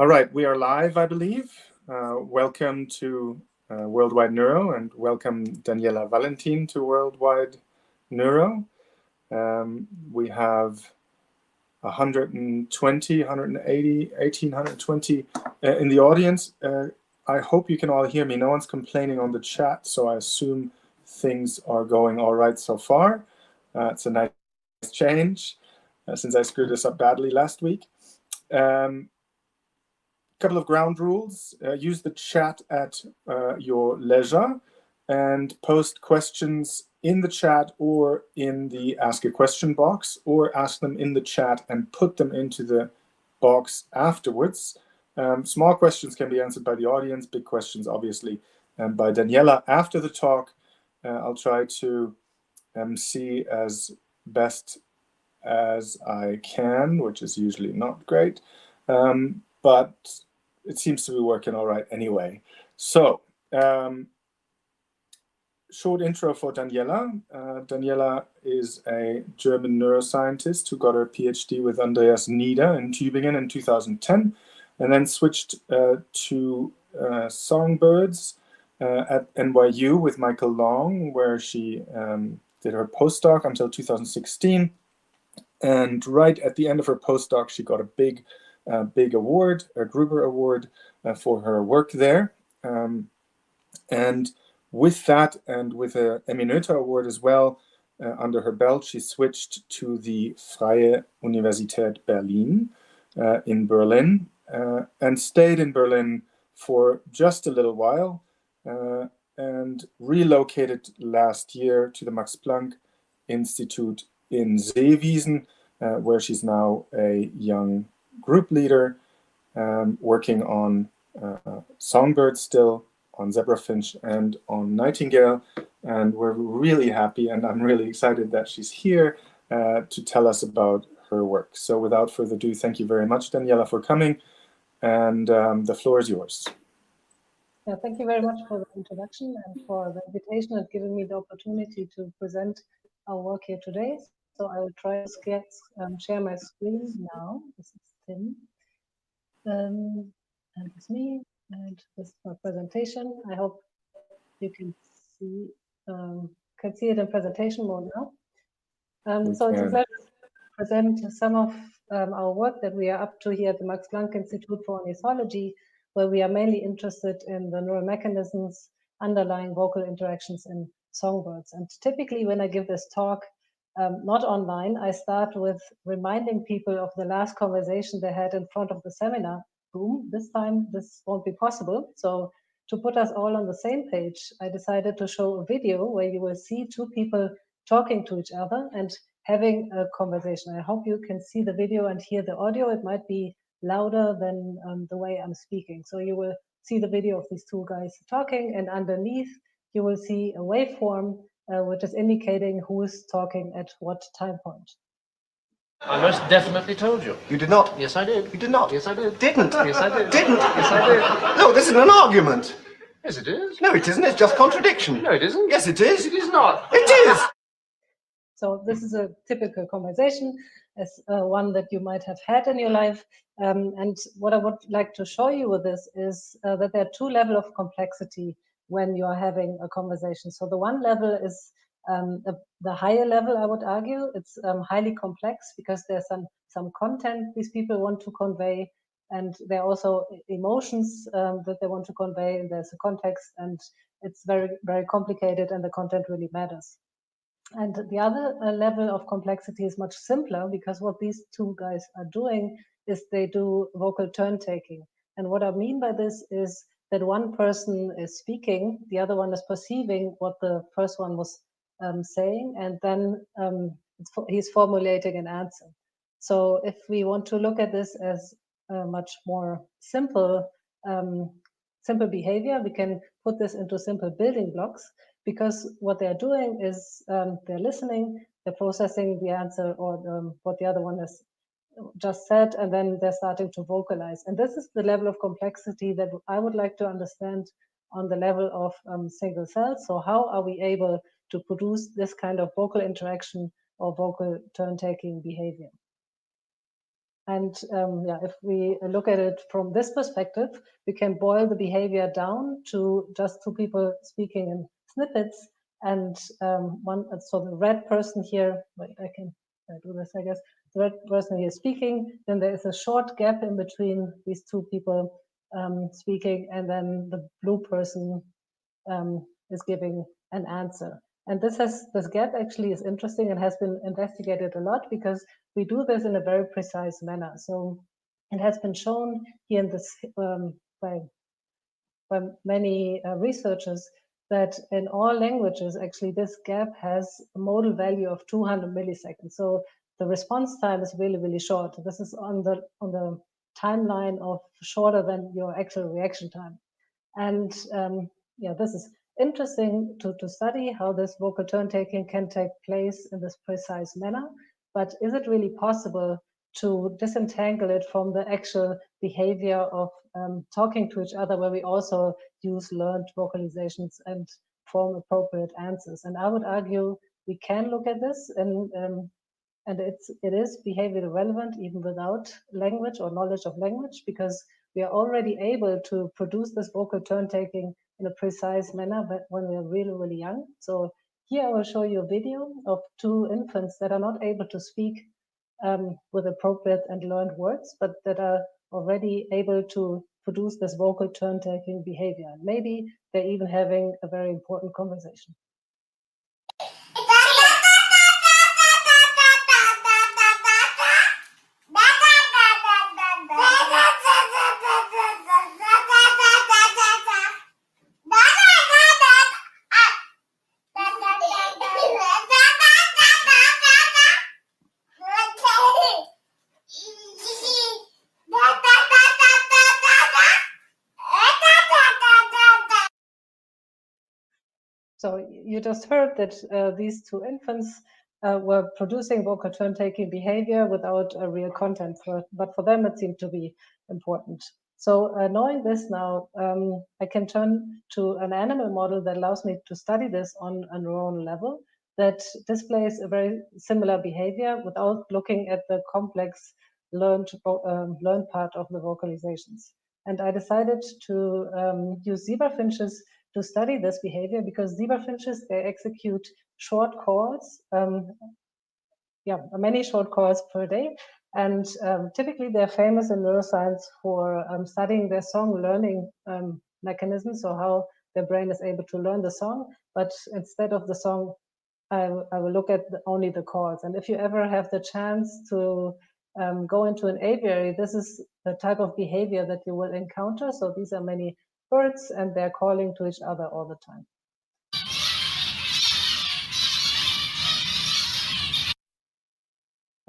All right, we are live, I believe. Uh, welcome to uh, Worldwide Neuro and welcome Daniela Vallentin to Worldwide Neuro. Um, we have 120, 180, 18, 120 uh, in the audience. Uh, I hope you can all hear me. No one's complaining on the chat, so I assume things are going all right so far. Uh, it's a nice change uh, since I screwed this up badly last week. Um, couple of ground rules. Uh, use the chat at uh, your leisure and post questions in the chat or in the ask a question box or ask them in the chat and put them into the box afterwards. Um, small questions can be answered by the audience, big questions obviously um, by Daniela after the talk. Uh, I'll try to um, see as best as I can, which is usually not great. Um, but it seems to be working all right anyway. So, um, short intro for Daniela. Uh, Daniela is a German neuroscientist who got her PhD with Andreas Nieder in Tübingen in 2010, and then switched uh, to uh, songbirds uh, at NYU with Michael Long, where she um, did her postdoc until 2016. And right at the end of her postdoc, she got a big uh, big award, a Gruber Award uh, for her work there. Um, and with that, and with a Noether Award as well uh, under her belt, she switched to the Freie Universität Berlin uh, in Berlin uh, and stayed in Berlin for just a little while uh, and relocated last year to the Max Planck Institute in Seewiesen, where she's now a young group leader, um, working on uh, Songbird still, on Zebrafinch and on Nightingale. And we're really happy and I'm really excited that she's here uh, to tell us about her work. So without further ado, thank you very much, Daniela, for coming. And um, the floor is yours. Yeah, thank you very much for the introduction and for the invitation and giving me the opportunity to present our work here today. So I will try to um, share my screen now. This is Tim. Um, and it's me, and this is my presentation. I hope you can see um, can see it in presentation mode now. Um, so it's a pleasure to present some of um, our work that we are up to here at the Max Planck Institute for Ornithology, where we are mainly interested in the neural mechanisms underlying vocal interactions in songbirds. And typically when I give this talk, um, not online, I start with reminding people of the last conversation they had in front of the seminar room. This time, this won't be possible. So, to put us all on the same page, I decided to show a video where you will see two people talking to each other and having a conversation. I hope you can see the video and hear the audio. It might be louder than um, the way I'm speaking. So, you will see the video of these two guys talking, and underneath, you will see a waveform uh, which is indicating who is talking at what time point. I most definitely told you. You did not? Yes, I did. You did not? Yes, I did. Didn't? Yes, I did. Didn't? Yes, I did. No, this isn't an argument. Yes, it is. No, it isn't. It's just contradiction. No, it isn't. Yes, it is. It is not. It is. So this is a typical conversation, as uh, one that you might have had in your life. Um, and what I would like to show you with this is uh, that there are two levels of complexity when you are having a conversation. So the one level is um, the, the, higher level, I would argue, it's um, highly complex because there's some some content these people want to convey, and there are also emotions um, that they want to convey, and there's a context, and it's very very complicated, and the content really matters. And the other uh, level of complexity is much simpler because what these two guys are doing is they do vocal turn taking. And what I mean by this is that one person is speaking, the other one is perceiving what the first one was um, saying, and then um, he's formulating an answer. So if we want to look at this as a much more simple um, simple behavior, we can put this into simple building blocks because what they're doing is um, they're listening, they're processing the answer or um, what the other one has just said, and then they're starting to vocalize. And this is the level of complexity that I would like to understand on the level of um, single cells. So how are we able to produce this kind of vocal interaction or vocal turn-taking behavior. And um, yeah, if we look at it from this perspective, we can boil the behavior down to just two people speaking in snippets. And um, one, so the red person here, wait, I can do this, I guess. The red person here speaking, then there is a short gap in between these two people um, speaking, and then the blue person um, is giving an answer. And this has this gap actually is interesting and has been investigated a lot because we do this in a very precise manner. So it has been shown here in this um, by by many uh, researchers that in all languages actually this gap has a modal value of 200 milliseconds. So the response time is really really short. This is on the on the timeline of shorter than your actual reaction time. And um, yeah, this is interesting to, to study how this vocal turn taking can take place in this precise manner. But is it really possible to disentangle it from the actual behavior of um, talking to each other, where we also use learned vocalizations and form appropriate answers? And I would argue we can look at this and um, and it's it is behavior relevant even without language or knowledge of language because we are already able to produce this vocal turn taking in a precise manner when we are really really young. So here i will show you a video of two infants that are not able to speak um, with appropriate and learned words but that are already able to produce this vocal turn taking behavior. Maybe they're even having a very important conversation that uh, these two infants uh, were producing vocal turn taking behavior without a real content, for, but for them it seemed to be important. So uh, knowing this now, um, I can turn to an animal model that allows me to study this on a neuronal level that displays a very similar behavior without looking at the complex learned, um, learned part of the vocalizations. And I decided to um, use zebra finches to study this behavior because zebra finches they execute short calls, um, yeah, many short calls per day, and um, typically they're famous in neuroscience for um, studying their song learning um, mechanisms, so how their brain is able to learn the song. But instead of the song, I, I will look at the, only the calls. And if you ever have the chance to um, go into an aviary, this is the type of behavior that you will encounter. So these are many birds and they're calling to each other all the time.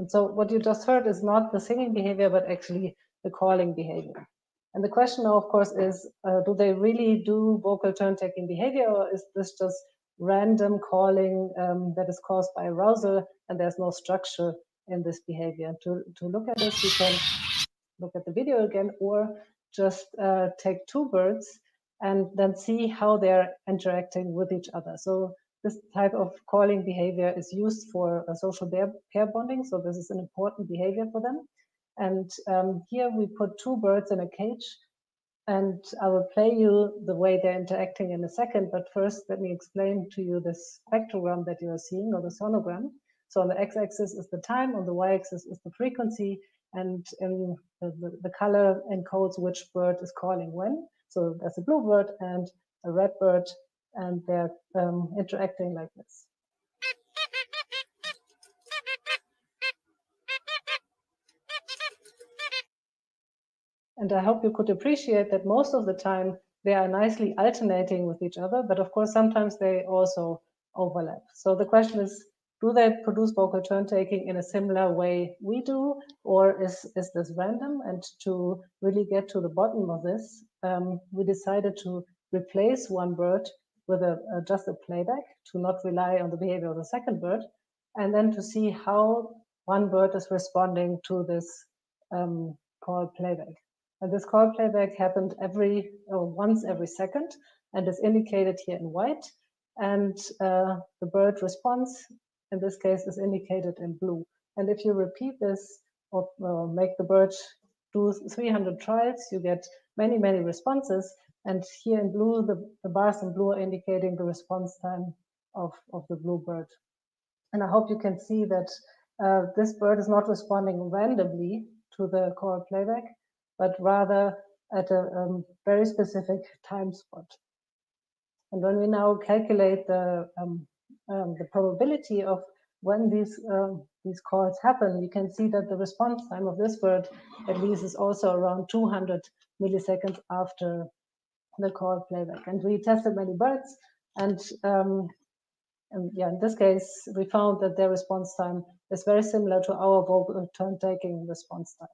And so what you just heard is not the singing behavior, but actually the calling behavior. And the question now, of course, is uh, do they really do vocal turn taking behavior or is this just random calling um, that is caused by arousal and there's no structure in this behavior? And to, to look at this, you can look at the video again or just uh, take two birds and then see how they're interacting with each other. So this type of calling behavior is used for uh, social pair bonding. So this is an important behavior for them. And um, here we put two birds in a cage and I will play you the way they're interacting in a second. But first, let me explain to you this spectrogram that you are seeing or the sonogram. So on the x-axis is the time, on the y-axis is the frequency, and the, the, the color encodes which bird is calling when. So there's a blue bird and a red bird, and they're um, interacting like this. And I hope you could appreciate that most of the time they are nicely alternating with each other, but of course sometimes they also overlap. So the question is, do they produce vocal turn taking in a similar way we do, or is, is this random? And to really get to the bottom of this, um, we decided to replace one bird with a, a, just a playback to not rely on the behavior of the second bird, and then to see how one bird is responding to this um, call playback. And this call playback happened every once every second and is indicated here in white. And uh, the bird response in this case is indicated in blue. And if you repeat this or uh, make the bird do 300 trials, you get many, many responses. And here in blue, the, the bars in blue are indicating the response time of, of the blue bird. And I hope you can see that uh, this bird is not responding randomly to the call playback, but rather at a um, very specific time spot. And when we now calculate the, um, um, the probability of when these, um, these calls happen, you can see that the response time of this bird at least is also around 200 milliseconds after the call playback. And we tested many birds and um, and yeah, in this case, we found that their response time is very similar to our vocal turn taking response time.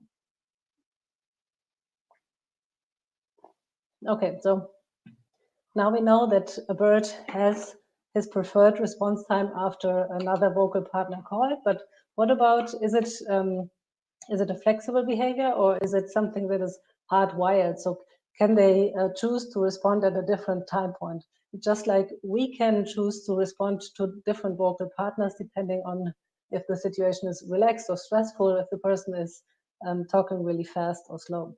Okay, so now we know that a bird has his preferred response time after another vocal partner call, but what about, is it, um, is it a flexible behavior or is it something that is hardwired? So can they uh, choose to respond at a different time point? Just like we can choose to respond to different vocal partners depending on if the situation is relaxed or stressful, if the person is um, talking really fast or slow.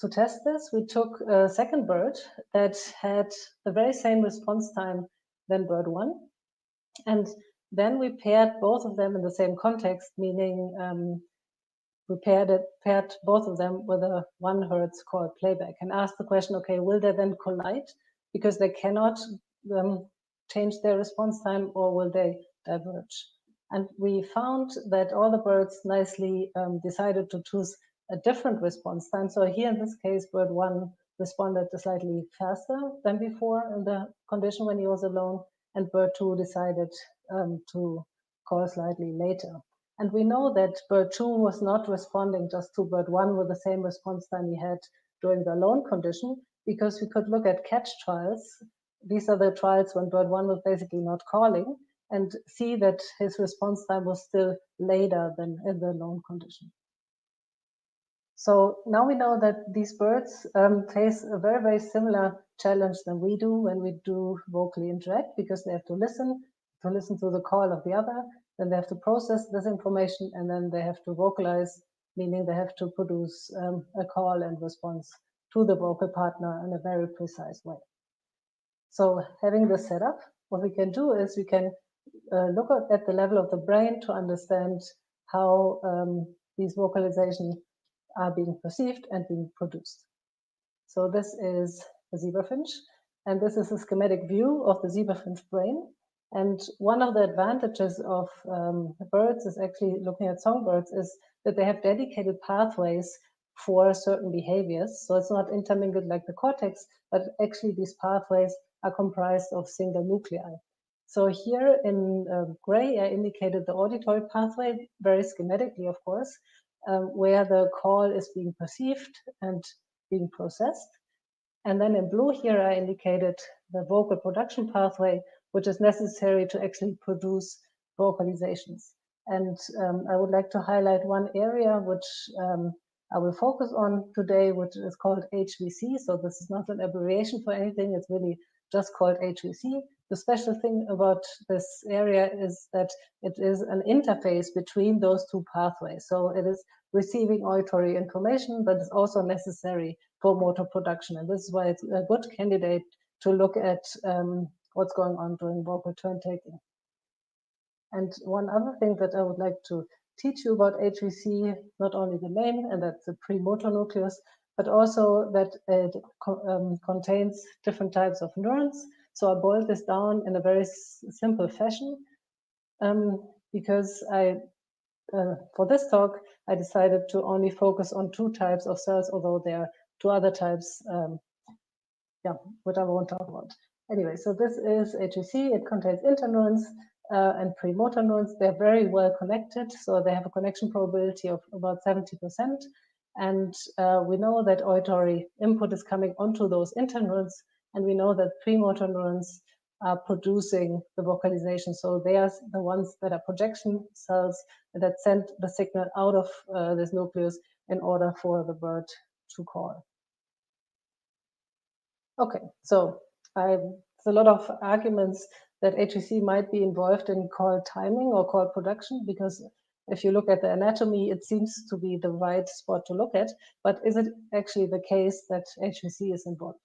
To test this, we took a second bird that had the very same response time than bird one. And then we paired both of them in the same context, meaning um, we paired, it, paired both of them with a one hertz call playback and asked the question, okay, will they then collide because they cannot um, change their response time or will they diverge? And we found that all the birds nicely um, decided to choose a different response time. So here in this case, bird one responded slightly faster than before in the condition when he was alone, and bird two decided um, to call slightly later. And we know that bird two was not responding just to bird one with the same response time he had during the alone condition, because we could look at catch trials. These are the trials when bird one was basically not calling and see that his response time was still later than in the alone condition. So now we know that these birds um, face a very, very similar challenge than we do when we do vocally interact because they have to listen, to listen to the call of the other, then they have to process this information, and then they have to vocalize, meaning they have to produce um, a call and response to the vocal partner in a very precise way. So having this set up, what we can do is we can uh, look at the level of the brain to understand how um, these vocalization are being perceived and being produced. So this is a zebrafinch, and this is a schematic view of the zebrafinch brain. And one of the advantages of um, birds is actually looking at songbirds is that they have dedicated pathways for certain behaviors. So it's not intermingled like the cortex, but actually these pathways are comprised of single nuclei. So here in uh, gray, I indicated the auditory pathway, very schematically, of course, um, where the call is being perceived and being processed. And then in blue here, I indicated the vocal production pathway, which is necessary to actually produce vocalizations. And um, I would like to highlight one area which um, I will focus on today, which is called HVC. So this is not an abbreviation for anything. It's really just called HVC. The special thing about this area is that it is an interface between those two pathways. So it is receiving auditory information, but it's also necessary for motor production. And this is why it's a good candidate to look at um, what's going on during vocal turn taking. And one other thing that I would like to teach you about HVC, not only the name, and that's the premotor nucleus, but also that it co um, contains different types of neurons so I boiled this down in a very simple fashion um, because I, uh, for this talk, I decided to only focus on two types of cells, although there are two other types, um, yeah, which I won't talk about. Anyway, so this is HVC. It contains interneurons uh, and premotor neurons. They're very well connected, so they have a connection probability of about 70%. And uh, we know that auditory input is coming onto those interneurons and we know that premotor neurons are producing the vocalization. So they are the ones that are projection cells that send the signal out of uh, this nucleus in order for the bird to call. Okay, so I, there's a lot of arguments that HVC might be involved in call timing or call production because if you look at the anatomy, it seems to be the right spot to look at. But is it actually the case that HVC is involved?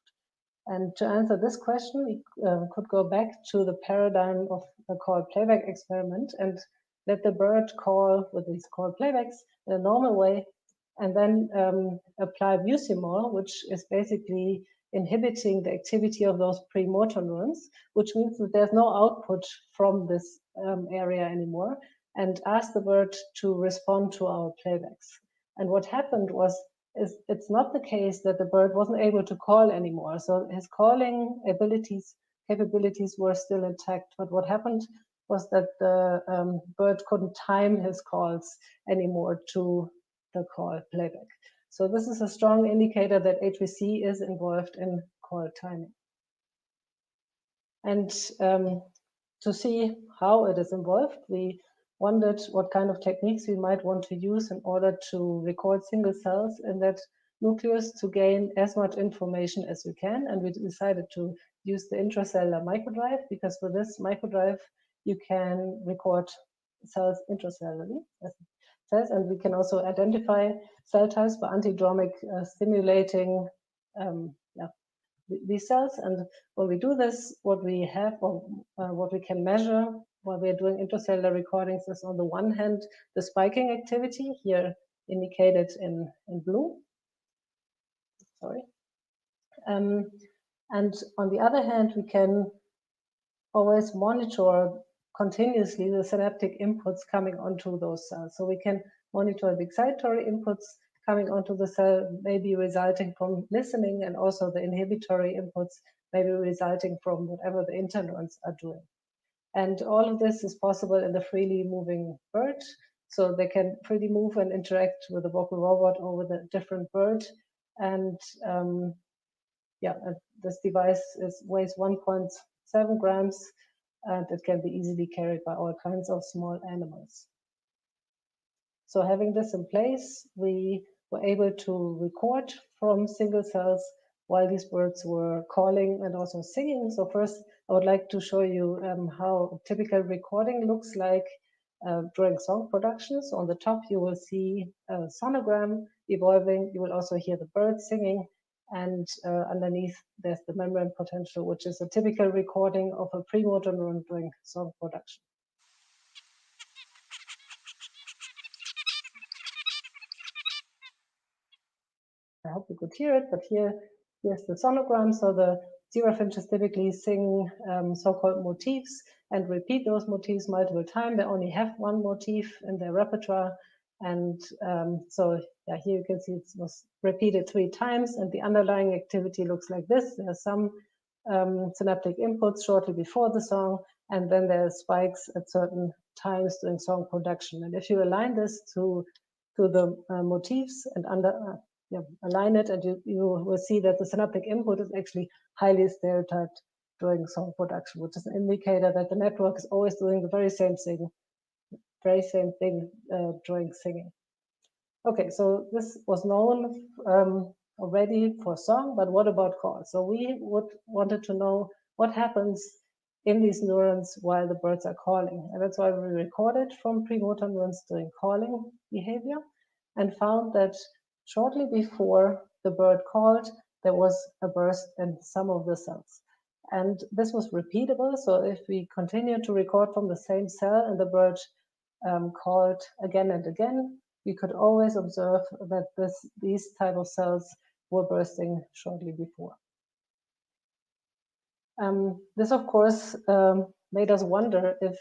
And to answer this question, we uh, could go back to the paradigm of the call playback experiment and let the bird call with these call playbacks in a normal way, and then um, apply muscimol, which is basically inhibiting the activity of those premotor neurons, which means that there's no output from this um, area anymore, and ask the bird to respond to our playbacks. And what happened was is it's not the case that the bird wasn't able to call anymore. So his calling abilities, capabilities were still intact. But what happened was that the um, bird couldn't time his calls anymore to the call playback. So this is a strong indicator that HVC is involved in call timing. And um, to see how it is involved, we wondered what kind of techniques we might want to use in order to record single cells in that nucleus to gain as much information as we can. And we decided to use the intracellular microdrive because with this microdrive, you can record cells intracellularly cells, and we can also identify cell types by antidromic uh, stimulating um, yeah, these cells. And when we do this, what we have or uh, what we can measure while we're doing intracellular recordings is on the one hand, the spiking activity here indicated in, in blue. Sorry. Um, and on the other hand, we can always monitor continuously the synaptic inputs coming onto those cells. So we can monitor the excitatory inputs coming onto the cell, maybe resulting from listening, and also the inhibitory inputs maybe resulting from whatever the interneurons are doing. And all of this is possible in the freely moving bird. So they can freely move and interact with the vocal robot or with a different bird. And um, yeah, this device is, weighs 1.7 grams and it can be easily carried by all kinds of small animals. So having this in place, we were able to record from single cells while these birds were calling and also singing. So first, I would like to show you um, how a typical recording looks like uh, during song productions. So on the top, you will see a sonogram evolving. You will also hear the birds singing. And uh, underneath, there's the membrane potential, which is a typical recording of a premotor neuron during song production. I hope you could hear it, but here here's the sonogram. So the zebra finches typically sing um, so-called motifs and repeat those motifs multiple times. They only have one motif in their repertoire. And um, so yeah, here you can see it was repeated three times and the underlying activity looks like this. There are some um, synaptic inputs shortly before the song, and then there are spikes at certain times during song production. And if you align this to to the uh, motifs and under uh, yeah, align it, and you, you will see that the synaptic input is actually highly stereotyped during song production, which is an indicator that the network is always doing the very same thing, very same thing uh, during singing. Okay, so this was known um, already for song, but what about call? So we would wanted to know what happens in these neurons while the birds are calling. And that's why we recorded from premotor neurons during calling behavior and found that Shortly before the bird called, there was a burst in some of the cells. And this was repeatable. So if we continue to record from the same cell and the bird um, called again and again, we could always observe that this, these type of cells were bursting shortly before. Um, this, of course, um, made us wonder if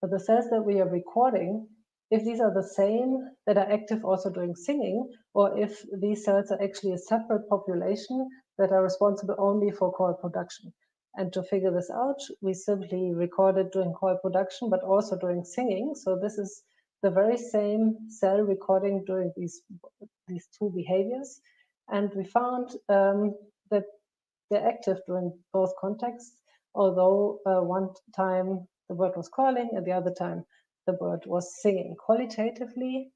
the cells that we are recording if these are the same that are active also during singing, or if these cells are actually a separate population that are responsible only for call production. And to figure this out, we simply recorded during call production, but also during singing. So this is the very same cell recording during these, these two behaviors. And we found um, that they're active during both contexts, although uh, one time the bird was calling and the other time the bird was singing. Qualitatively,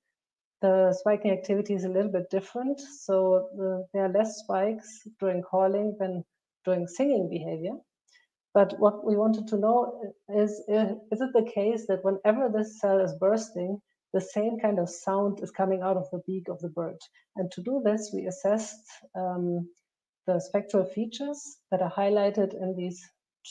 the spiking activity is a little bit different. So the, there are less spikes during calling than during singing behavior. But what we wanted to know is, is it the case that whenever this cell is bursting, the same kind of sound is coming out of the beak of the bird. And to do this, we assessed um, the spectral features that are highlighted in these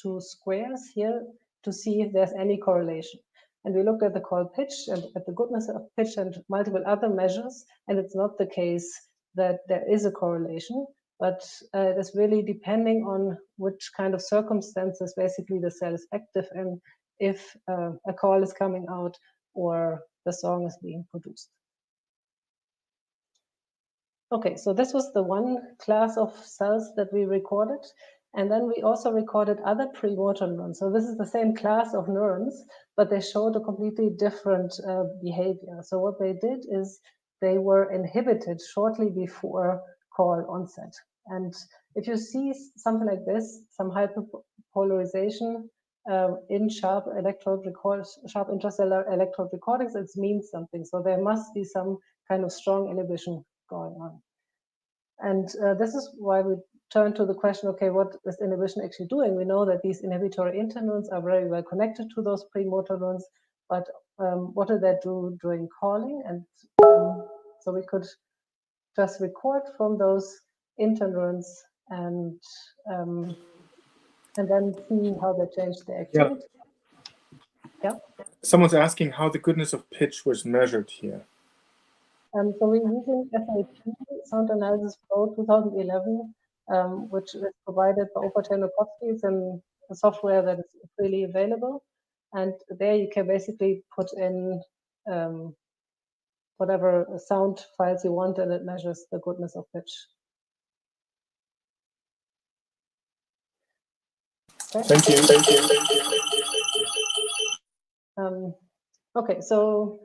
two squares here to see if there's any correlation. And we looked at the call pitch and at the goodness of pitch and multiple other measures, and it's not the case that there is a correlation, but uh, it is really depending on which kind of circumstances basically the cell is active and if uh, a call is coming out or the song is being produced. Okay, so this was the one class of cells that we recorded. And then we also recorded other premotor neurons. So this is the same class of neurons, but they showed a completely different uh, behavior. So what they did is they were inhibited shortly before call onset. And if you see something like this, some hyperpolarization uh, in sharp electrode record, sharp intracellular electrode recordings, it means something. So there must be some kind of strong inhibition going on. And uh, this is why we turn to the question, okay, what is inhibition actually doing? We know that these inhibitory interneurons are very well connected to those premotor neurons, but um, what do they do during calling? And um, so we could just record from those interneurons and um, and then see how they change the activity. Yeah. yeah. Someone's asking how the goodness of pitch was measured here. Um, so we're using SAP Sound Analysis Pro 2011 um, which is provided by Ofer Tchernichovski. It's a software that is freely available. And there you can basically put in um, whatever sound files you want and it measures the goodness of pitch. Okay. Thank you. Thank you. Thank you. Um, okay, so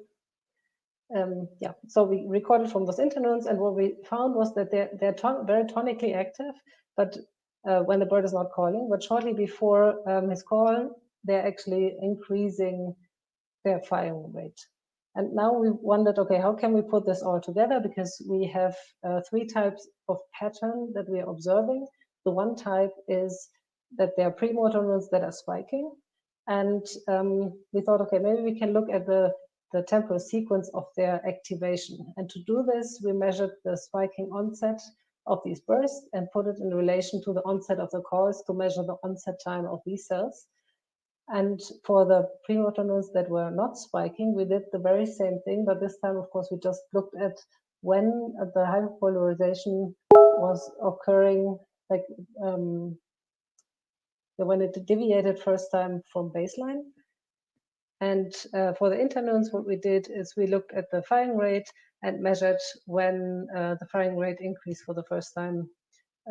um, yeah, so we recorded from those interneurons, and what we found was that they're they're ton very tonically active, but uh, when the bird is not calling, but shortly before um, his call, they're actually increasing their firing rate. And now we wondered, okay, how can we put this all together? Because we have uh, three types of pattern that we are observing. The one type is that there are premotor neurons that are spiking. And um, we thought, okay, maybe we can look at the the temporal sequence of their activation. And to do this, we measured the spiking onset of these bursts and put it in relation to the onset of the calls to measure the onset time of these cells. And for the premotor neurons that were not spiking, we did the very same thing, but this time, of course, we just looked at when the hyperpolarization was occurring, like um, when it deviated first time from baseline. And uh, for the interneurons, what we did is we looked at the firing rate and measured when uh, the firing rate increased for the first time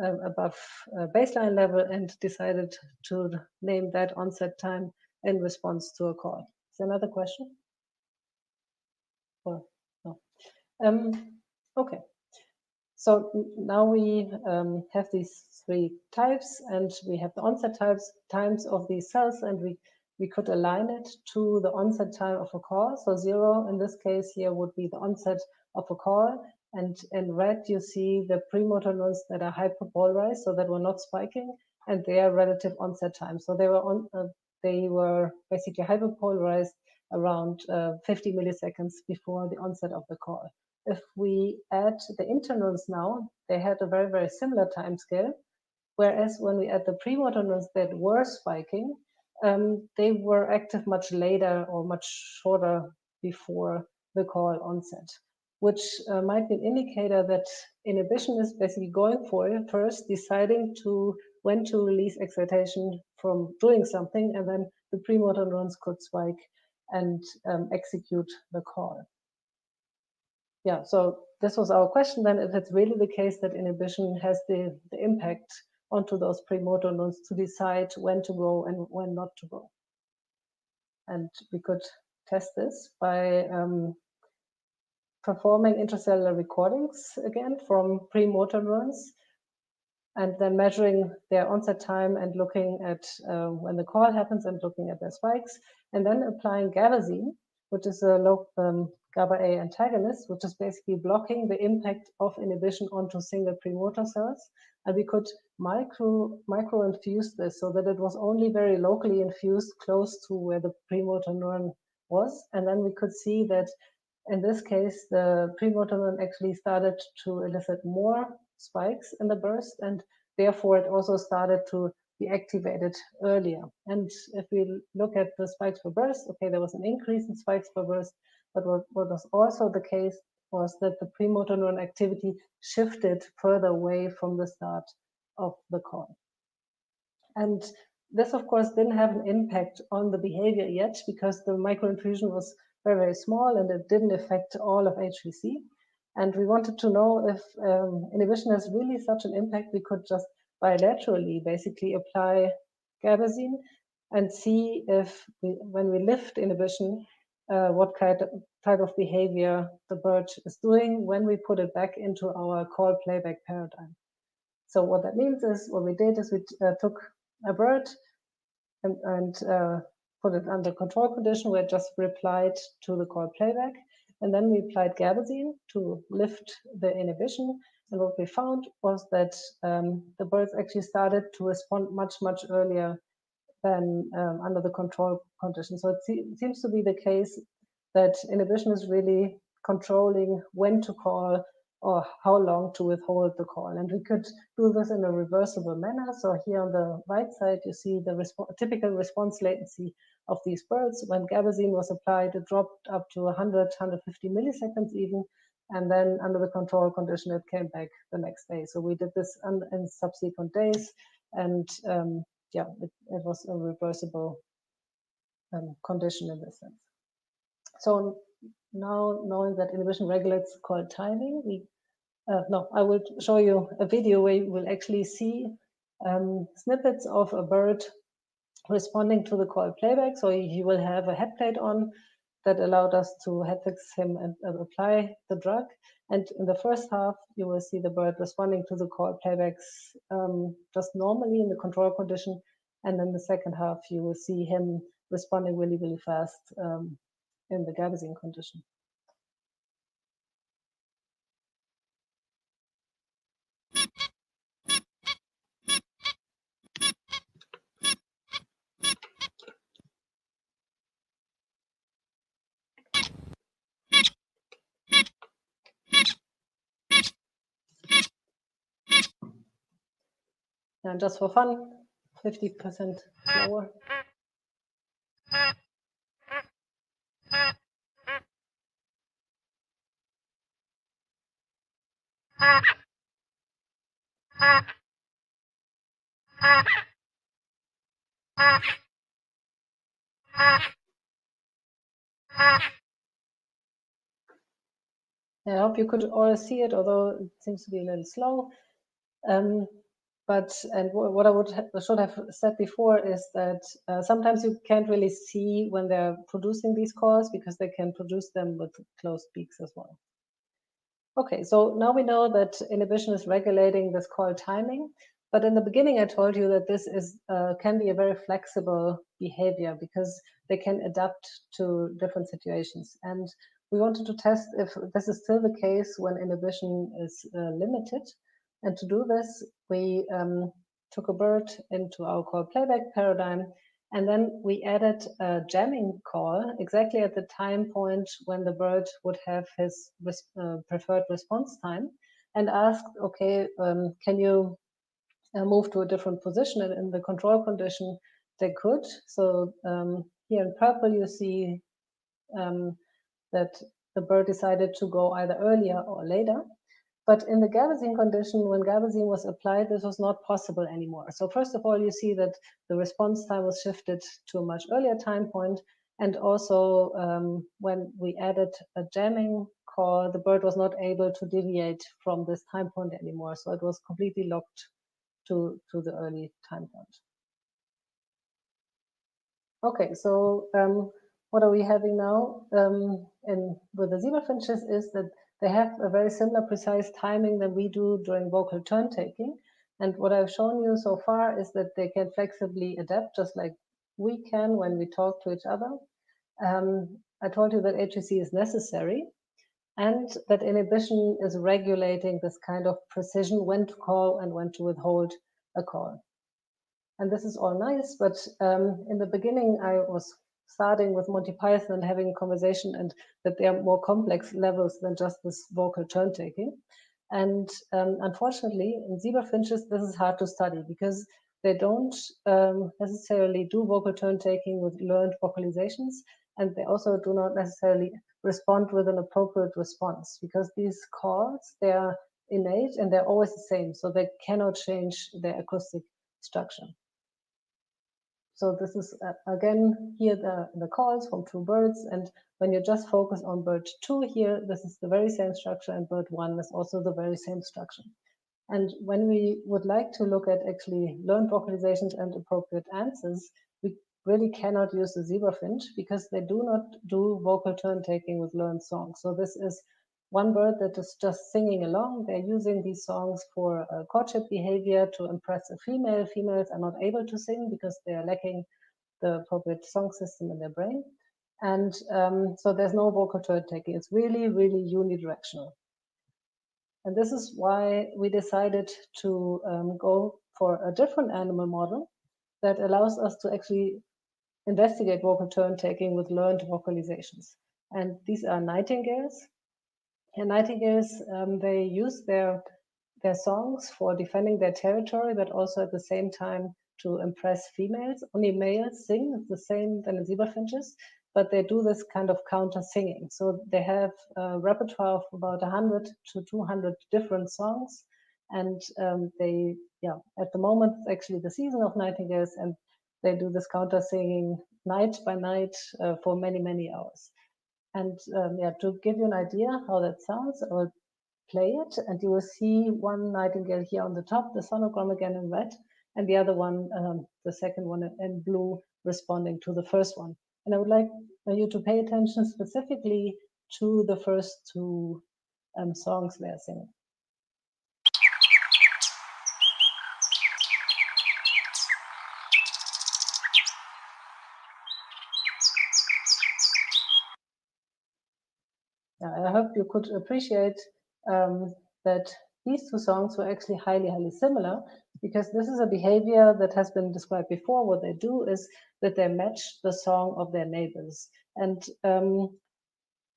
um, above uh, baseline level and decided to name that onset time in response to a call. Is another question? Or no? Um, okay. So now we um, have these three types and we have the onset types times of these cells and we we could align it to the onset time of a call. So zero in this case here would be the onset of a call. And in red, you see the premotor neurons that are hyperpolarized, so that were not spiking, and their relative onset time. So they were on, uh, they were basically hyperpolarized around uh, 50 milliseconds before the onset of the call. If we add the interneurons now, they had a very, very similar time scale. Whereas when we add the premotor neurons that were spiking, um, they were active much later or much shorter before the call onset, which uh, might be an indicator that inhibition is basically going for it first, deciding to when to release excitation from doing something, and then the premotor neurons could spike and um, execute the call. Yeah, so this was our question then, if it's really the case that inhibition has the, the impact onto those premotor neurons to decide when to go and when not to go. And we could test this by um, performing intracellular recordings again from premotor neurons and then measuring their onset time and looking at uh, when the call happens and looking at their spikes and then applying gabazine, which is a low um, GABA A antagonist, which is basically blocking the impact of inhibition onto single premotor cells. And we could micro micro infuse this so that it was only very locally infused close to where the premotor neuron was. And then we could see that in this case, the premotor neuron actually started to elicit more spikes in the burst, and therefore it also started to be activated earlier. And if we look at the spikes per burst, okay, there was an increase in spikes per burst, but what, what was also the case was that the premotor neuron activity shifted further away from the start of the call. And this, of course, didn't have an impact on the behavior yet because the microinfusion was very, very small and it didn't affect all of HVC. And we wanted to know if um, inhibition has really such an impact, we could just bilaterally basically apply gabazine and see if we, when we lift inhibition, uh, what kind of, type of behavior the bird is doing when we put it back into our call playback paradigm. So what that means is what we did is we uh, took a bird and, and uh, put it under control condition where it just replied to the call playback. And then we applied gabazine to lift the inhibition. And what we found was that um, the birds actually started to respond much, much earlier than um, under the control condition. So it, it seems to be the case that inhibition is really controlling when to call or how long to withhold the call. And we could do this in a reversible manner. So here on the right side, you see the resp typical response latency of these birds. When gabazine was applied, it dropped up to 100, 150 milliseconds even. And then under the control condition, it came back the next day. So we did this in subsequent days. And um, yeah, it, it, was a reversible um, condition in this sense. So now knowing that inhibition regulates call timing, we uh, no, I will show you a video where you will actually see um, snippets of a bird responding to the call playback. So he will have a head plate on that allowed us to head fix him and uh, apply the drug. And in the first half, you will see the bird responding to the call playbacks um, just normally in the control condition. And in the second half, you will see him responding really, really fast um, in the gabazine condition. And just for fun, 50% slower. I hope you could all see it, although it seems to be a little slow. Um, but and what I would ha should have said before is that uh, sometimes you can't really see when they're producing these calls because they can produce them with closed beaks as well. Okay, so now we know that inhibition is regulating this call timing. But in the beginning, I told you that this is uh, can be a very flexible behavior because they can adapt to different situations. And we wanted to test if this is still the case when inhibition is uh, limited. And to do this, we um, took a bird into our call playback paradigm, and then we added a jamming call exactly at the time point when the bird would have his res uh, preferred response time, and asked, okay, um, can you uh, move to a different position? And in the control condition, they could. So um, here in purple, you see um, that the bird decided to go either earlier or later. But in the gabazine condition, when gabazine was applied, this was not possible anymore. So first of all, you see that the response time was shifted to a much earlier time point. And also um, when we added a jamming call, the bird was not able to deviate from this time point anymore. So it was completely locked to, to the early time point. Okay, so um, what are we having now um, in, with the zebra finches is that they have a very similar precise timing than we do during vocal turn taking. And what I've shown you so far is that they can flexibly adapt just like we can when we talk to each other. Um, I told you that HVC is necessary and that inhibition is regulating this kind of precision when to call and when to withhold a call. And this is all nice, but um, in the beginning I was starting with Monty Python and having a conversation, and that there are more complex levels than just this vocal turn taking. And um, unfortunately, in zebra finches, this is hard to study because they don't um, necessarily do vocal turn taking with learned vocalizations, and they also do not necessarily respond with an appropriate response because these calls they are innate and they're always the same, so they cannot change their acoustic structure. So this is uh, again here the, the calls from two birds. And when you just focus on bird two here, this is the very same structure and bird one is also the very same structure. And when we would like to look at actually learned vocalizations and appropriate answers, we really cannot use the zebra finch because they do not do vocal turn taking with learned songs. So this is one bird that is just singing along. They're using these songs for uh, courtship behavior to impress a female. Females are not able to sing because they are lacking the appropriate song system in their brain. And um, so there's no vocal turn taking. It's really, really unidirectional. And this is why we decided to um, go for a different animal model that allows us to actually investigate vocal turn taking with learned vocalizations. And these are nightingales. And nightingales, um, they use their their songs for defending their territory, but also at the same time to impress females. Only males sing, the same than in zebra finches, but they do this kind of counter singing. So they have a repertoire of about 100 to 200 different songs. And um, they, yeah, at the moment, actually the season of nightingales, and they do this counter singing night by night uh, for many, many hours. And um, yeah, to give you an idea how that sounds, I will play it and you will see one nightingale here on the top, the sonogram again in red, and the other one, um, the second one in blue, responding to the first one. And I would like you to pay attention specifically to the first two um, songs they are singing. I hope you could appreciate um, that these two songs were actually highly, highly similar because this is a behavior that has been described before. What they do is that they match the song of their neighbors. And um,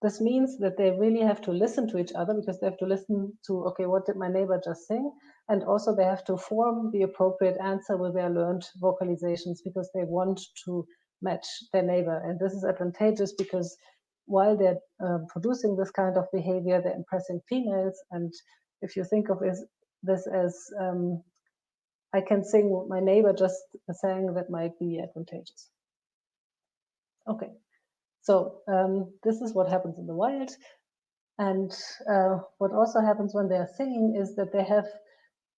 this means that they really have to listen to each other because they have to listen to, okay, what did my neighbor just sing? And also they have to form the appropriate answer with their learned vocalizations because they want to match their neighbor. And this is advantageous because while they're um, producing this kind of behavior, they're impressing females. And if you think of this as um, I can sing what my neighbor just sang, that might be advantageous. Okay, so um, this is what happens in the wild. And uh, what also happens when they're singing is that they have,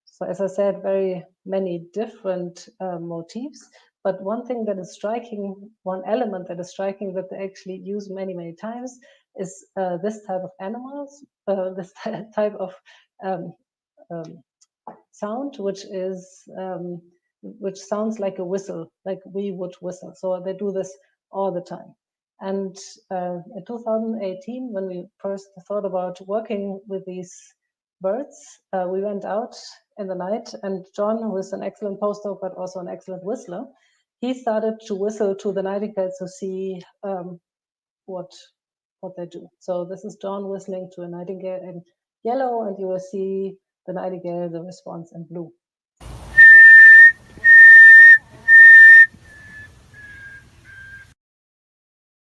so as I said, very many different uh, motifs, but one thing that is striking, one element that is striking that they actually use many, many times is uh, this type of animals, uh, this type of um, um, sound, which is um, which sounds like a whistle, like we would whistle. So they do this all the time. And uh, in 2018, when we first thought about working with these birds, uh, we went out in the night, and John, who is an excellent postdoc but also an excellent whistler, he started to whistle to the nightingales to see um, what what they do. So this is John whistling to a nightingale in yellow, and you will see the nightingale, the response in blue.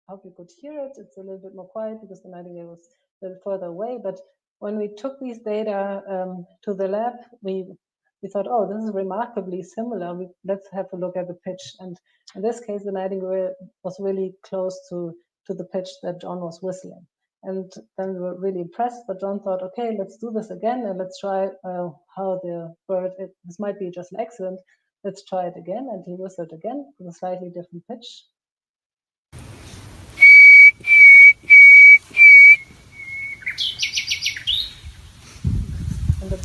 I hope you could hear it. It's a little bit more quiet because the nightingale was a little further away. But when we took these data um, to the lab, we we thought, oh, this is remarkably similar. We, let's have a look at the pitch. And in this case, the nightingale was really close to, to the pitch that John was whistling. And then we were really impressed. But John thought, okay, let's do this again and let's try uh, how the bird, it, this might be just an accident. Let's try it again. And he whistled again with a slightly different pitch.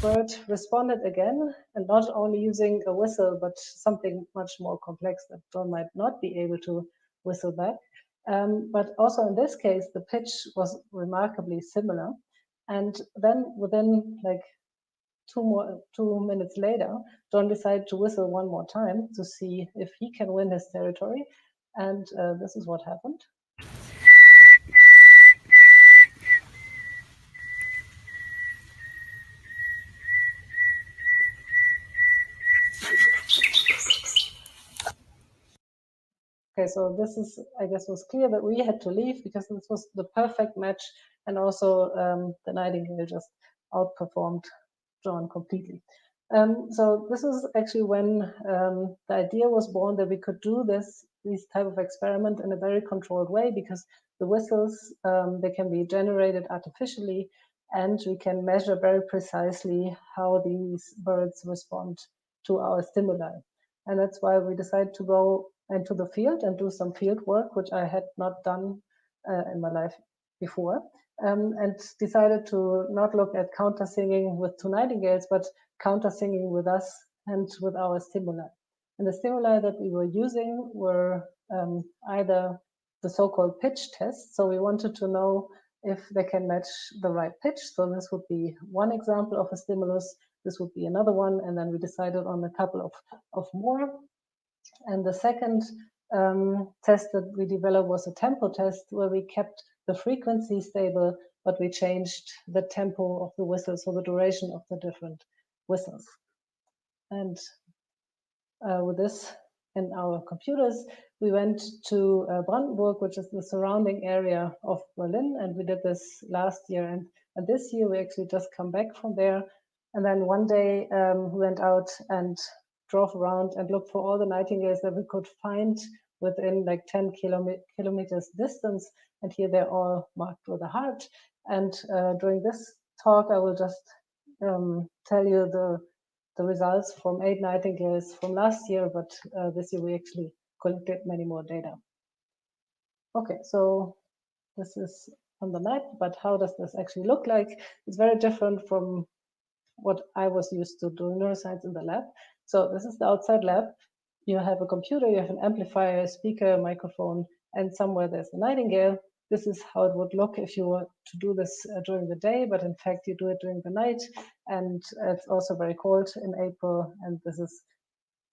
Bird responded again, and not only using a whistle, but something much more complex that John might not be able to whistle back. Um, but also in this case, the pitch was remarkably similar. And then within like two more two minutes later, John decided to whistle one more time to see if he can win his territory. And uh, this is what happened. Okay, so this is, I guess, was clear that we had to leave because this was the perfect match, and also um, the Nightingale just outperformed John completely. Um, so this is actually when um, the idea was born that we could do this this type of experiment in a very controlled way because the whistles um, they can be generated artificially and we can measure very precisely how these birds respond to our stimuli and that's why we decided to go into the field and do some field work which i had not done uh, in my life before um, and decided to not look at counter singing with two nightingales but counter singing with us and with our stimuli and the stimuli that we were using were um, either the so-called pitch test. So we wanted to know if they can match the right pitch. So this would be one example of a stimulus. This would be another one. And then we decided on a couple of, of more. And the second um, test that we developed was a tempo test where we kept the frequency stable, but we changed the tempo of the whistle, so the duration of the different whistles. And uh, with this in our computers. We went to uh, Brandenburg, which is the surrounding area of Berlin, and we did this last year. And, and this year we actually just come back from there. And then one day um, we went out and drove around and looked for all the nightingales that we could find within like 10 kilom kilometers distance. And here they're all marked with a heart. And uh, during this talk, I will just um, tell you the the results from eight nightingales from last year, but uh, this year we actually collected many more data. Okay, so this is on the map, but how does this actually look like? It's very different from what I was used to doing neuroscience in the lab. So this is the outside lab. You have a computer, you have an amplifier, a speaker, a microphone, and somewhere there's a nightingale this is how it would look if you were to do this uh, during the day, but in fact you do it during the night. And it's also very cold in April. And this is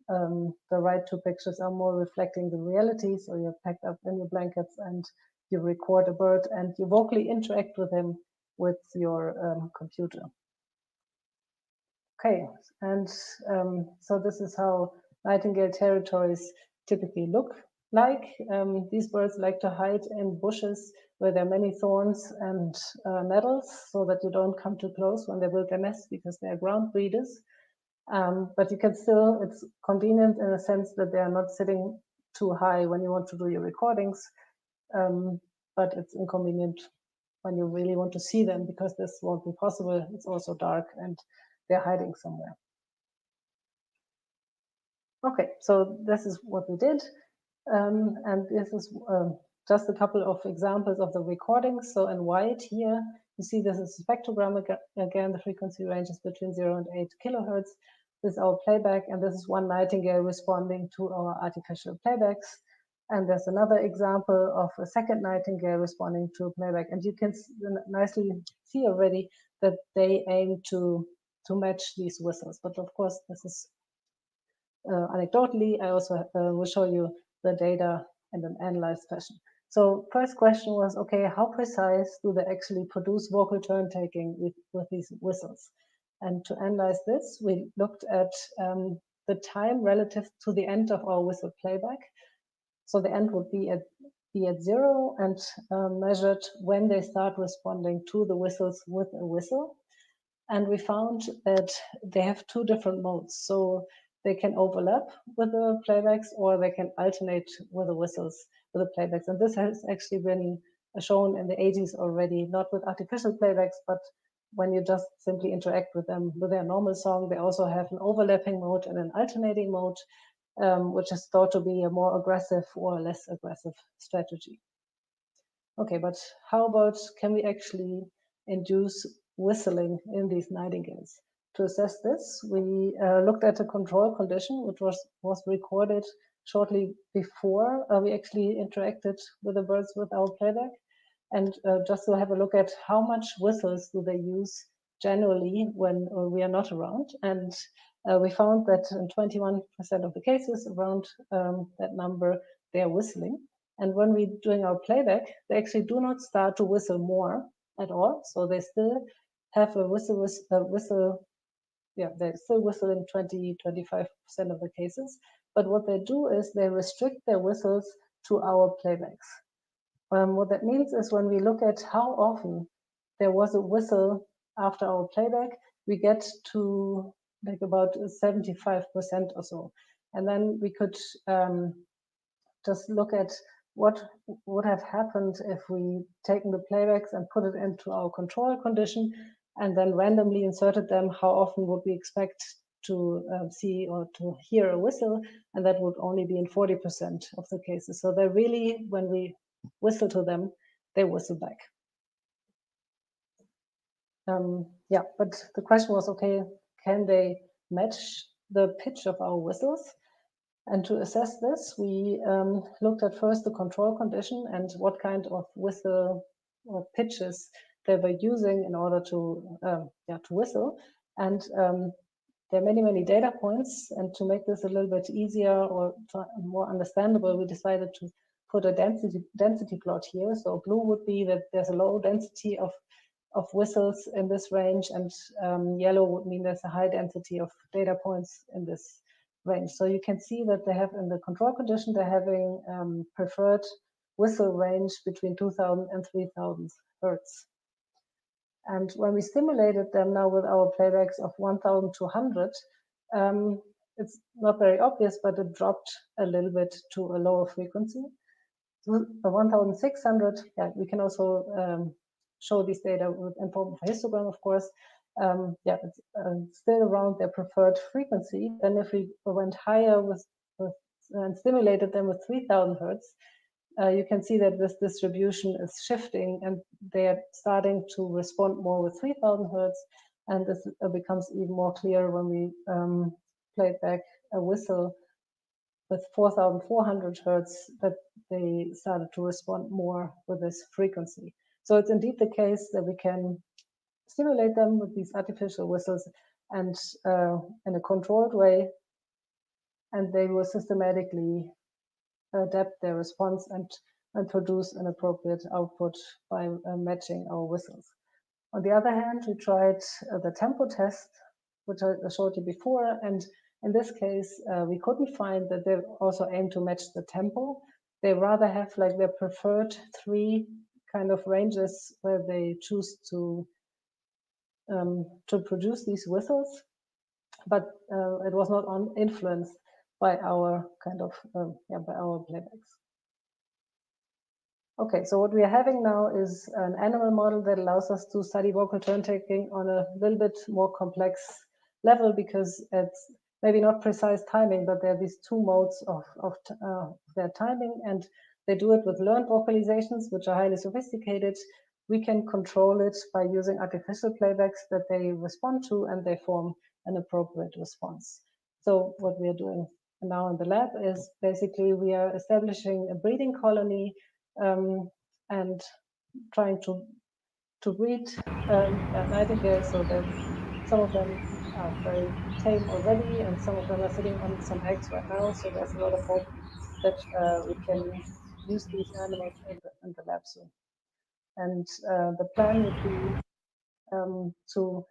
um, the right two pictures are more reflecting the reality. So you're packed up in your blankets and you record a bird and you vocally interact with him with your um, computer. Okay, and um, so this is how nightingale territories typically look like. Um, these birds like to hide in bushes where there are many thorns and uh, nettles so that you don't come too close when they build their nest because they are ground breeders. Um, but you can still, it's convenient in a sense that they are not sitting too high when you want to do your recordings. Um, but it's inconvenient when you really want to see them because this won't be possible. It's also dark and they're hiding somewhere. Okay, so this is what we did. Um, and this is um, just a couple of examples of the recordings. So in white here, you see this is a spectrogram again. The frequency range is between 0 and 8 kilohertz. This is our playback, and this is one nightingale responding to our artificial playbacks. And there's another example of a second nightingale responding to a playback. And you can nicely see already that they aim to, to match these whistles. But of course, this is uh, anecdotally. I also uh, will show you the data in an analyzed fashion. So first question was, okay, how precise do they actually produce vocal turn taking with, with these whistles? And to analyze this, we looked at um, the time relative to the end of our whistle playback. So the end would be at be at zero and uh, measured when they start responding to the whistles with a whistle. And we found that they have two different modes. So they can overlap with the playbacks or they can alternate with the whistles with the playbacks. And this has actually been shown in the 80s already, not with artificial playbacks, but when you just simply interact with them with their normal song, they also have an overlapping mode and an alternating mode, um, which is thought to be a more aggressive or less aggressive strategy. Okay, but how about can we actually induce whistling in these nightingales? To assess this, we uh, looked at a control condition, which was, was recorded shortly before uh, we actually interacted with the birds with our playback. And uh, just to have a look at how much whistles do they use generally when uh, we are not around. And uh, we found that in 21% of the cases around um, that number, they are whistling. And when we're doing our playback, they actually do not start to whistle more at all. So they still have a whistle, whistle, whistle yeah, they still whistle in 20, 25% of the cases. But what they do is they restrict their whistles to our playbacks. Um, what that means is when we look at how often there was a whistle after our playback, we get to like about 75% or so. And then we could um, just look at what would have happened if we taken the playbacks and put it into our control condition and then randomly inserted them, how often would we expect to um, see or to hear a whistle? And that would only be in 40% of the cases. So they really, when we whistle to them, they whistle back. Um, yeah, but the question was, okay, can they match the pitch of our whistles? And to assess this, we um, looked at first the control condition and what kind of whistle or pitches they were using in order to um, yeah to whistle. And um, there are many many data points. And to make this a little bit easier or more understandable, we decided to put a density density plot here. So blue would be that there's a low density of of whistles in this range, and um, yellow would mean there's a high density of data points in this range. So you can see that they have in the control condition, they're having um, preferred whistle range between 2000 and 3000 hertz. And when we stimulated them now with our playbacks of 1200, um, it's not very obvious, but it dropped a little bit to a lower frequency. So 1600, yeah, we can also um, show these data with informative histogram, of course. Um, yeah, it's uh, still around their preferred frequency. Then if we went higher with, with and stimulated them with 3000 hertz, uh, you can see that this distribution is shifting and they're starting to respond more with 3000 hertz. And this uh, becomes even more clear when we um, played back a whistle with 4400 hertz that they started to respond more with this frequency. So it's indeed the case that we can stimulate them with these artificial whistles and uh, in a controlled way, and they will systematically adapt their response and, and produce an appropriate output by uh, matching our whistles. On the other hand, we tried uh, the tempo test, which I showed you before, and in this case, uh, we couldn't find that they also aim to match the tempo. They rather have like their preferred three kind of ranges where they choose to um, to produce these whistles, but uh, it was not on influenced by our kind of um, yeah by our playbacks. Okay, so what we are having now is an animal model that allows us to study vocal turn taking on a little bit more complex level because it's maybe not precise timing, but there are these two modes of, of uh, their timing, and they do it with learned vocalizations, which are highly sophisticated. We can control it by using artificial playbacks that they respond to, and they form an appropriate response. So what we are doing now in the lab is basically we are establishing a breeding colony um, and trying to to breed um, nightingales so that some of them are very tame already and some of them are sitting on some eggs right now so there's a lot of hope that uh, we can use these animals in the, in the lab soon and uh, the plan would be um, to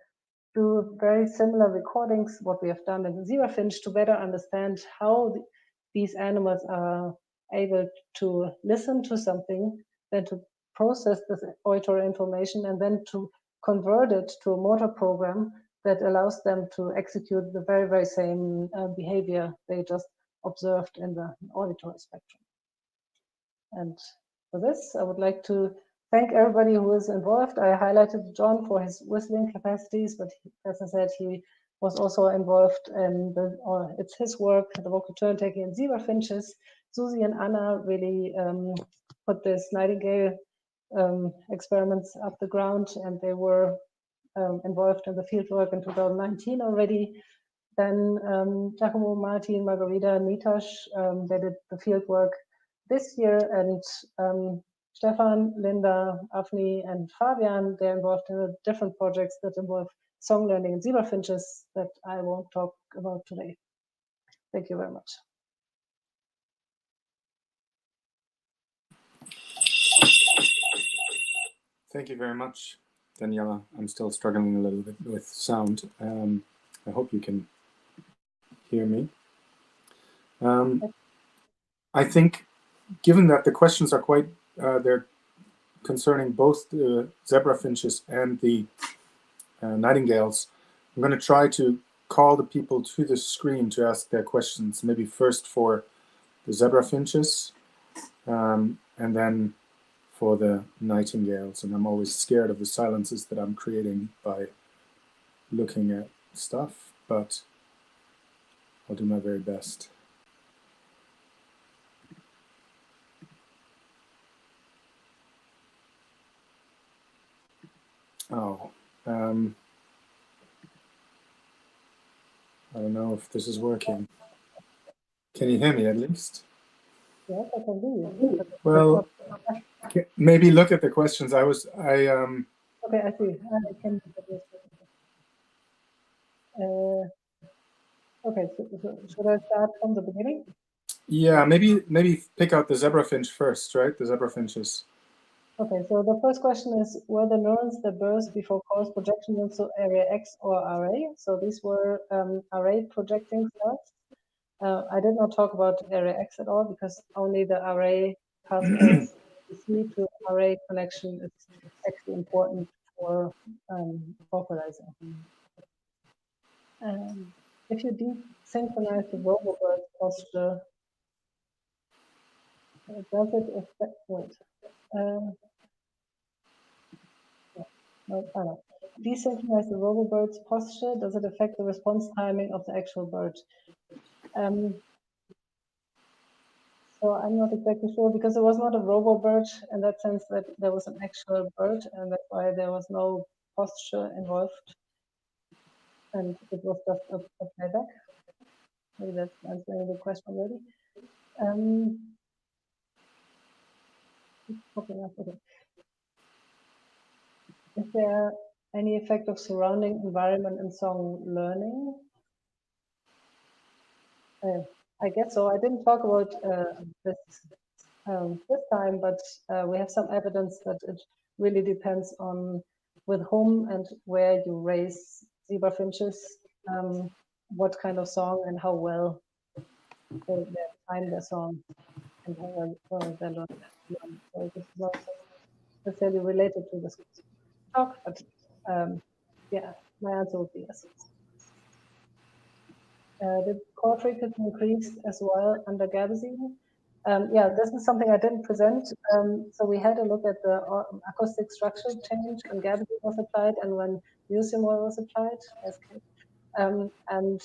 do very similar recordings, what we have done in the Finch, to better understand how the, these animals are able to listen to something, then to process this auditory information, and then to convert it to a motor program that allows them to execute the very, very same uh, behavior they just observed in the auditory spectrum. And for this, I would like to thank everybody who was involved. I highlighted John for his whistling capacities, but he, as I said, he was also involved in the, it's his work, the vocal turn taking in zebra finches. Susie and Anna really um, put this nightingale um, experiments up the ground, and they were um, involved in the field work in 2019 already. Then um, Giacomo, Martin, Margarita, and Mitosh, um, they did the field work this year, and um, Stefan, Linda, Afni, and Fabian. They're involved in different projects that involve song learning and zebra finches that I won't talk about today. Thank you very much. Thank you very much, Daniela. I'm still struggling a little bit with sound. Um, I hope you can hear me. Um, I think, given that the questions are quite uh, they're concerning both the zebra finches and the uh, nightingales, I'm going to try to call the people to the screen to ask their questions. Maybe first for the zebra finches, um, and then for the nightingales. And I'm always scared of the silences that I'm creating by looking at stuff, but I'll do my very best. Oh, um, I don't know if this is working. Can you hear me at least? Yes, I can hear you. Well, maybe look at the questions. I was, I, um, Okay, I see. I can. Uh, okay, so, so should I start from the beginning? yeah, maybe, maybe pick out the zebra finch first, right? The zebra finches. Okay, so the first question is, were the neurons that burst before cause projection into area X or RA? So these were um, RA projecting cells. Uh, I did not talk about area X at all because only the RA pathways C to RA connection is actually important for um, vocalizing. Um, if you desynchronize the vocal bird posture, uh, does it affect, wait, uh, I don't. Desynchronize the vocal bird's posture. Does it affect the response timing of the actual bird? Um, so I'm not exactly sure because it was not a robo bird in that sense that there was an actual bird and that's why there was no posture involved. And it was just a, a playback. Maybe that's answering the question already. Um, popping up, okay. Is there any effect of surrounding environment in song learning? Uh, I guess so. I didn't talk about uh, this um, this time, but uh, we have some evidence that it really depends on with whom and where you raise zebra finches, um, what kind of song and how well they, they time their song and how well they learn. So this is not necessarily related to this talk, but um, yeah, my answer would be yes. Uh, the core frequency increased as well under Gabazine. Um, yeah, this is something I didn't present. Um, so we had a look at the uh, acoustic structure change when Gabazine was applied and when muscimol was applied. Um, and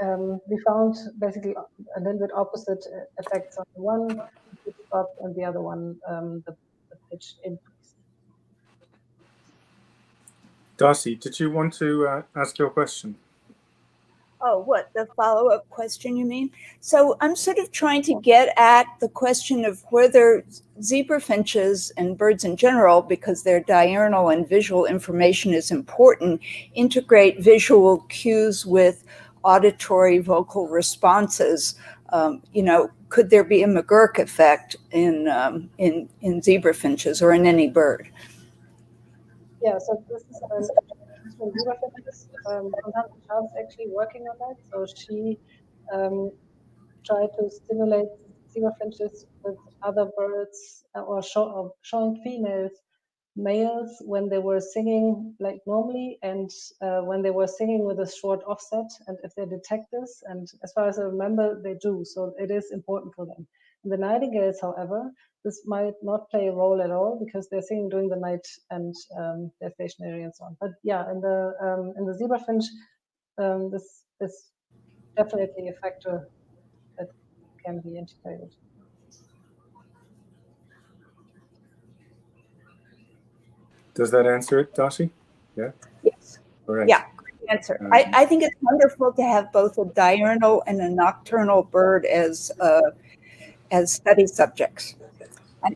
um, we found basically a little bit opposite effects on the one pitch and the other one um, the, the pitch increased. Darcy, did you want to uh, ask your question? Oh, what, the follow up question, you mean? So I'm sort of trying to get at the question of whether zebra finches and birds in general, because their diurnal and visual information is important, integrate visual cues with auditory vocal responses. Um, you know, could there be a McGurk effect in, um, in, in zebra finches or in any bird? Yeah, so this is um. Um, is actually working on that. So she um, tried to stimulate finches with other birds uh, or, show, or showing females males when they were singing like normally and uh, when they were singing with a short offset and if they detect this and as far as i remember they do so it is important for them the nightingales however this might not play a role at all because they're singing during the night and um, they're stationary and so on. But yeah, in the um, in the zebra finch, um, this is definitely a factor that can be integrated. Does that answer it, Darcy? Yeah. Yes. All right. Yeah. Answer. Um, I, I think it's wonderful to have both a diurnal and a nocturnal bird as uh, as study subjects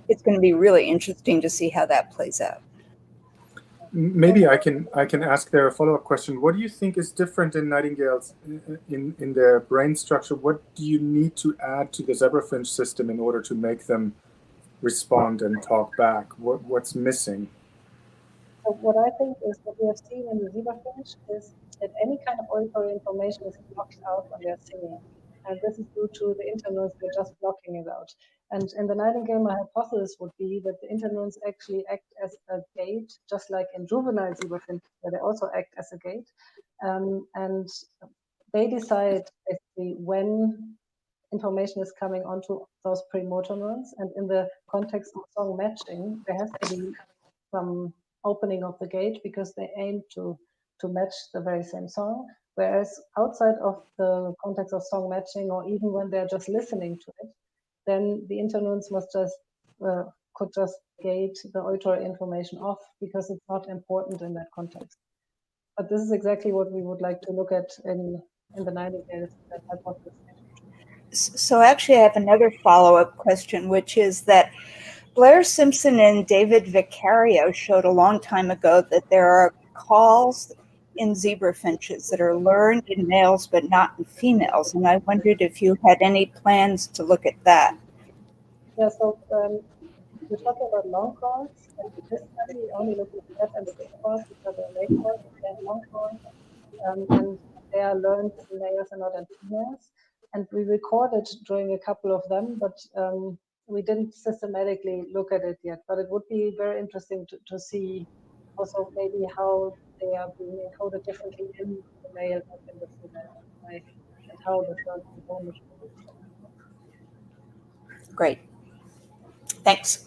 it's going to be really interesting to see how that plays out. Maybe I can I can ask there a follow up question. What do you think is different in nightingales in in their brain structure? What do you need to add to the zebrafinch system in order to make them respond and talk back? What what's missing? So what I think is what we have seen in the zebrafinch is that any kind of auditory information is blocked out when they're singing. And this is due to the interneurons, they're just blocking it out. And in the nightingale, my hypothesis would be that the interneurons actually act as a gate, just like in juvenile zebrafinch, where they also act as a gate. Um, and they decide basically when information is coming onto those premotor neurons. And in the context of song matching, there has to be some opening of the gate because they aim to to match the very same song. Whereas outside of the context of song matching, or even when they're just listening to it, then the interneurons must just uh, could just gate the auditory information off because it's not important in that context. But this is exactly what we would like to look at in in the nightingale hypothesis. So actually, I have another follow-up question, which is that Blair Simpson and David Vicario showed a long time ago that there are calls in zebra finches that are learned in males but not in females. And I wondered if you had any plans to look at that. Yeah, so um, we're talking about long calls. And this study only look at that and the big calls, which are the late calls and long calls. Um, and they are learned in males and not in females. And we recorded during a couple of them, but um, we didn't systematically look at it yet. But it would be very interesting to, to see also maybe how they are being encoded differently in the male and in the female, and how the drug component. Great. Thanks.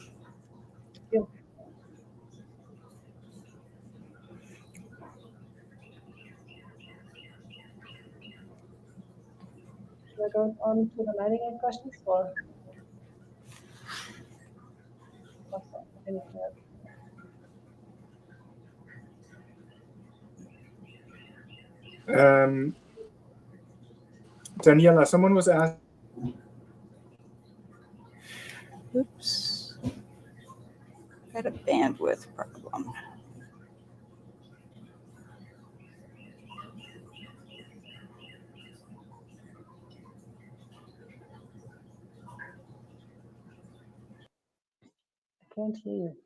We're going on to the Nightingale questions or? Anything else? Um, Daniela, someone was asked. Oops. Got a bandwidth problem. I can't hear you.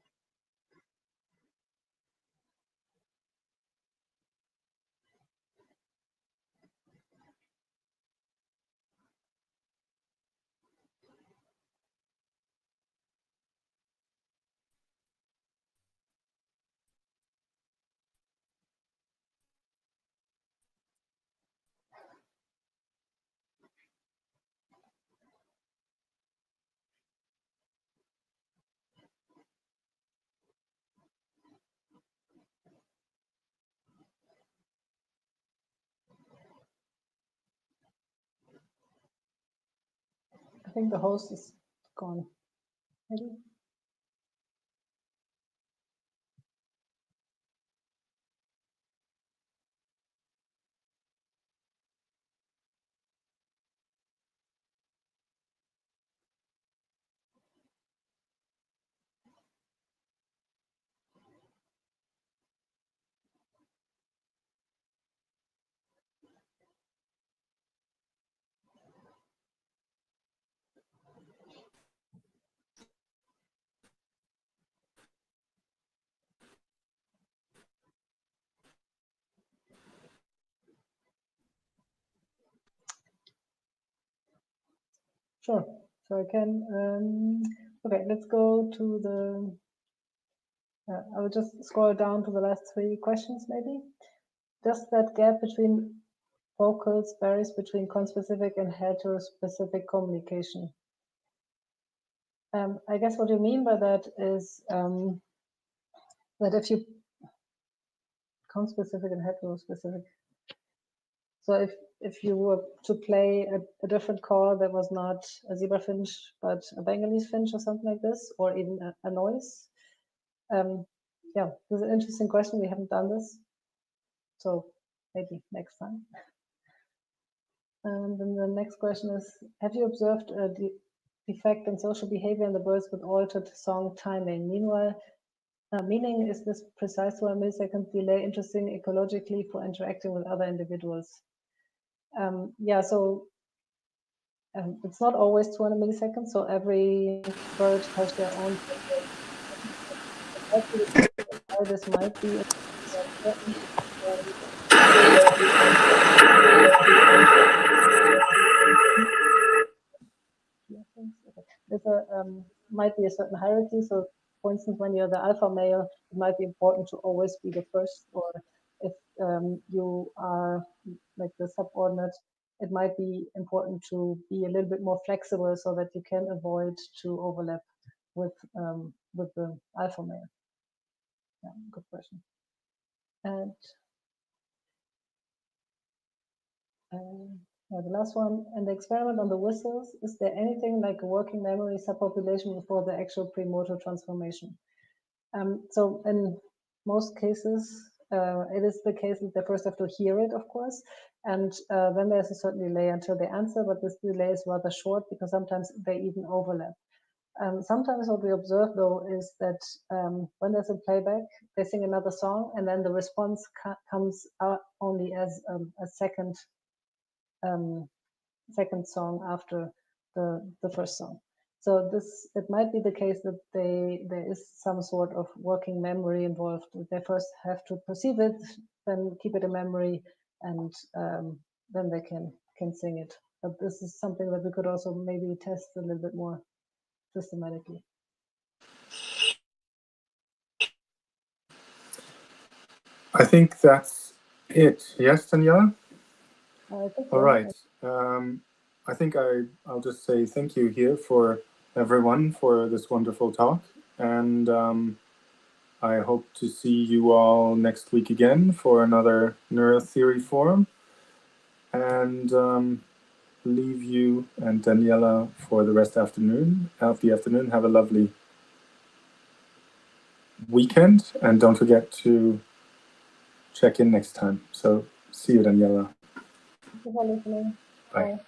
I think the host is gone. Maybe. Sure. So I can, um, okay, let's go to the, uh, I will just scroll down to the last three questions maybe. Does that gap between vocals varies between conspecific and heterospecific communication? Um, I guess what you mean by that is um, that if you conspecific and heterospecific. So if if you were to play a, a, different call that was not a zebra finch but a Bengalese finch or something like this, or even a, a noise. Um, yeah, this is an interesting question. We haven't done this, so maybe next time. And then the next question is: Have you observed a de defect in social behavior in the birds with altered song timing? Meanwhile, uh, meaning is this precise one millisecond delay interesting ecologically for interacting with other individuals? Um, yeah, so um, it's not always 200 milliseconds. So every bird has their own. this might be. There's a um, might be a certain hierarchy. So, for instance, when you're the alpha male, it might be important to always be the first, or um, you are like the subordinate, it might be important to be a little bit more flexible so that you can avoid to overlap with um, with the alpha male. Yeah, good question. And um, yeah, the last one, and the experiment on the whistles, is there anything like a working memory subpopulation before the actual premotor transformation? Um, so in most cases, uh, it is the case that they first have to hear it, of course, and uh, then there's a certain delay until they answer, but this delay is rather short because sometimes they even overlap. Um, sometimes what we observe though is that um, when there's a playback, they sing another song, and then the response comes out only as um, a second um, second song after the the first song. So this it might be the case that they there is some sort of working memory involved. They first have to perceive it, then keep it in memory, and um, then they can can sing it. But this is something that we could also maybe test a little bit more systematically. I think that's it. Yes, Daniela? All right. Um, I think I, I'll just say thank you here for everyone for this wonderful talk. And um, I hope to see you all next week again for another Neurotheory Forum. And um, leave you and Daniela for the rest afternoon, of the afternoon. Have a lovely weekend. And don't forget to check in next time. So see you, Daniela. Bye. Bye.